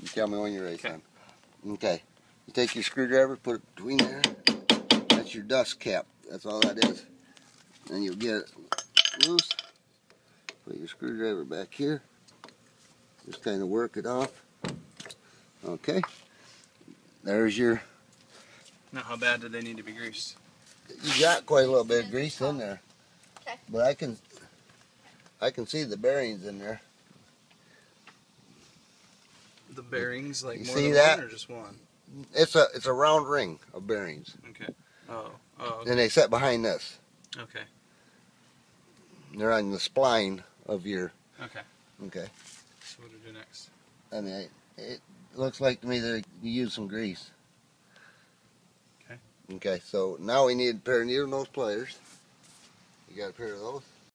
You tell me when you're ready, Okay. son. Okay. You take your screwdriver, put it between there. That's your dust cap. That's all that is. And you'll get it loose. Put your screwdriver back here. Just kind of work it off. Okay. There's your. Now, how bad do they need to be greased? You got quite a little bit of grease in there. Okay. But I can. I can see the bearings in there. The bearings, like You more see than that? one or just one? It's a it's a round ring of bearings, Okay. Oh. Oh. Okay. and they sit behind this. okay. They're on the spline of your. Okay. Okay. So what do we do next? I mean, it, it looks like to me that you use some grease. Okay. Okay, so now we need a pair of needle nose pliers. You got a pair of those?